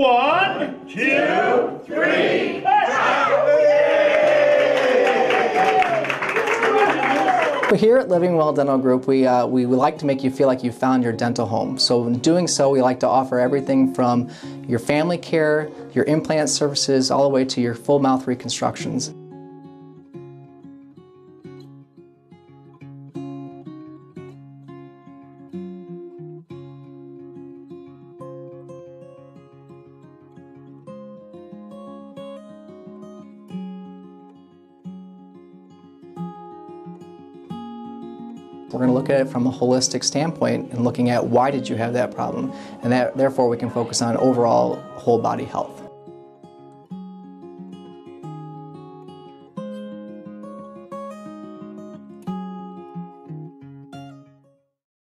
One, two, three. Here at Living Well Dental Group, we, uh, we like to make you feel like you found your dental home. So in doing so, we like to offer everything from your family care, your implant services, all the way to your full mouth reconstructions. We're going to look at it from a holistic standpoint and looking at why did you have that problem, and that therefore we can focus on overall whole body health.